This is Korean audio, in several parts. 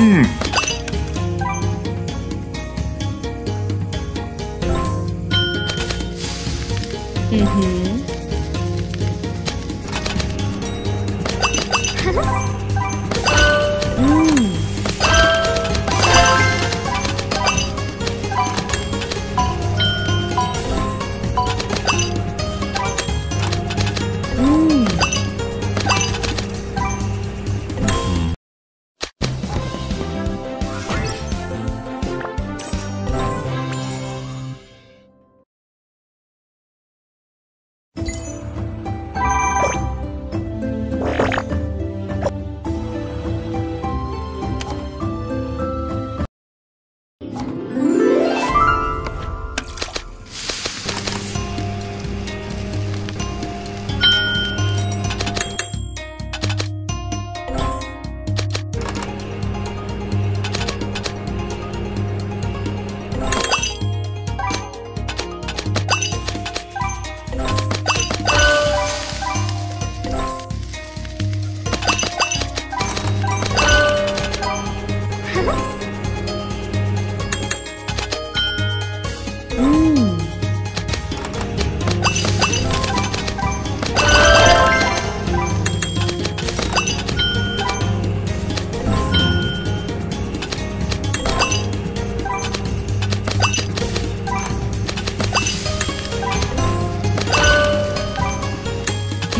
음. 음.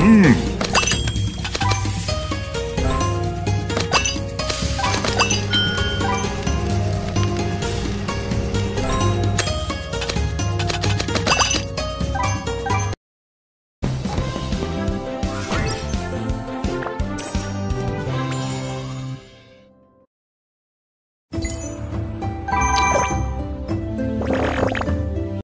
Mmm.